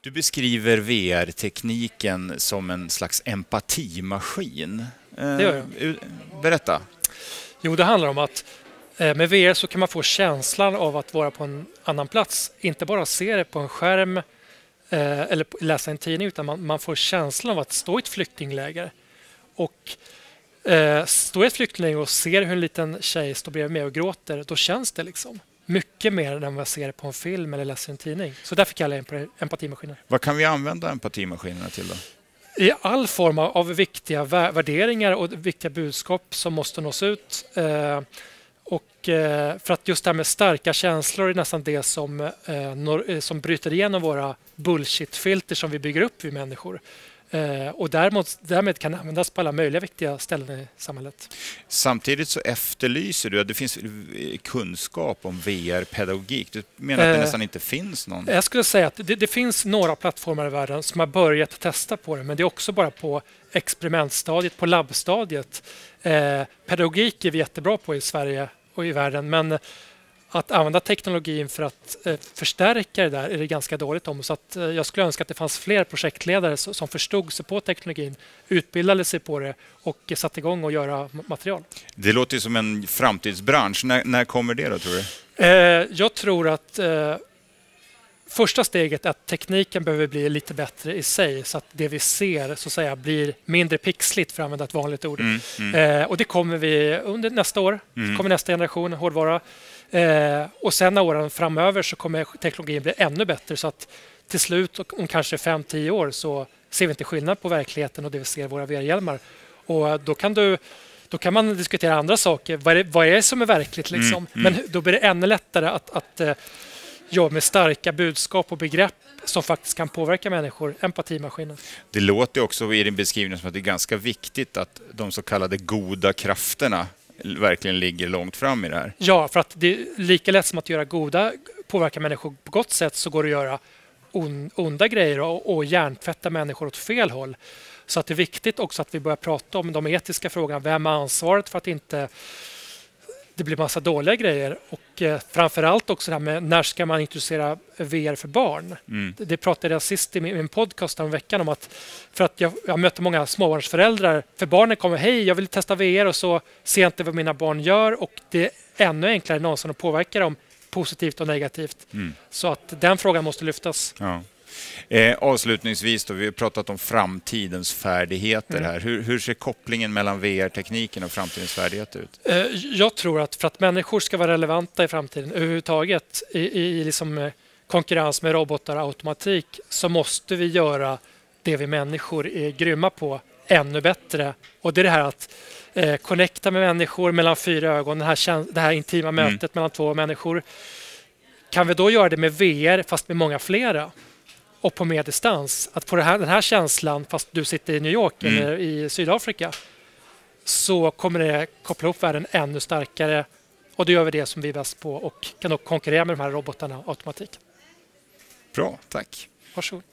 Du beskriver VR-tekniken som en slags empatimaskin. Det gör jag. Eh, Berätta. Jo, det handlar om att eh, med VR så kan man få känslan av att vara på en annan plats. Inte bara se det på en skärm eh, eller läsa en tidning utan man, man får känslan av att stå i ett flyktingläger. Och eh, stå i ett flyktingläger och ser hur en liten tjej står bredvid mig och gråter, då känns det liksom mycket mer än vad jag ser på en film eller läser en tidning. Så därför kallar jag det empatimaskiner. Vad kan vi använda empatimaskinerna till då? I all form av viktiga värderingar och viktiga budskap som måste nås ut. Eh, och eh, för att just det här med starka känslor är nästan det som, eh, som bryter igenom våra bullshit-filter som vi bygger upp vi människor. Eh, och därmed, därmed kan användas på alla möjliga viktiga ställen i samhället. Samtidigt så efterlyser du att det finns kunskap om VR-pedagogik. Du menar att det eh, nästan inte finns någon? Jag skulle säga att det, det, finns några plattformar i världen som har börjat testa på det, men det är också bara på experimentstadiet, på labbstadiet. Eh, pedagogik är vi jättebra på i Sverige och i världen, men att använda teknologin för att eh, förstärka det där är det ganska dåligt om. Så att, eh, jag skulle önska att det fanns fler projektledare som förstod sig på teknologin, utbildade sig på det och satte igång och göra material. Det låter som en framtidsbransch. När, när kommer det då, tror du? Eh, jag tror att första steget är att tekniken behöver bli lite bättre i sig så att det vi ser så att säga, blir mindre pixligt, för att använda ett vanligt ord. Mm, mm. och det kommer vi under nästa år. Mm. kommer nästa generation hårdvara. Eh, och sen åren framöver så kommer teknologin bli ännu bättre så att till slut, om kanske 5-10 år, så ser vi inte skillnad på verkligheten och det vi ser i våra VR-hjälmar. Och då kan du då kan man diskutera andra saker. Vad är det, vad är det som är verkligt? Liksom? Mm, mm. Men då blir det ännu lättare att, att uh, jobba med starka budskap och begrepp som faktiskt kan påverka människor, empatimaskinen. Det låter också i din beskrivning som att det är ganska viktigt att de så kallade goda krafterna verkligen ligger långt fram i det här. Ja, för att det är lika lätt som att göra goda, påverka människor på gott sätt så går det att göra on, onda grejer och, och hjärntvätta människor åt fel håll. Så att det är viktigt också att vi börjar prata om de etiska frågorna. Vem har ansvaret för att inte det blir massa dåliga grejer. Och eh, framför allt också det här med när ska man introducera VR för barn? Mm. Det, det pratade jag sist i min, min podcast om veckan om att för att jag, jag möter många småbarnsföräldrar. För barnen kommer, hej jag vill testa VR och så ser jag inte vad mina barn gör och det är ännu enklare än någonsin att påverka dem positivt och negativt. Mm. Så att den frågan måste lyftas. Ja. Eh, avslutningsvis, då, vi har pratat om framtidens färdigheter här. Hur, hur ser kopplingen mellan VR-tekniken och framtidens färdigheter ut? Eh, jag tror att för att människor ska vara relevanta i framtiden överhuvudtaget i, i liksom, eh, konkurrens med robotar och automatik så måste vi göra det vi människor är grymma på ännu bättre. Och det är det här att eh, connecta med människor mellan fyra ögon, det här, det här intima mm. mötet mellan två människor. Kan vi då göra det med VR fast med många flera? Och på mer distans. Att få här, den här känslan, fast du sitter i New York mm. eller i Sydafrika, så kommer det koppla ihop världen ännu starkare. Och då gör vi det som vi är bäst på och kan då konkurrera med de här robotarna automatik. Bra, tack. Varsågod.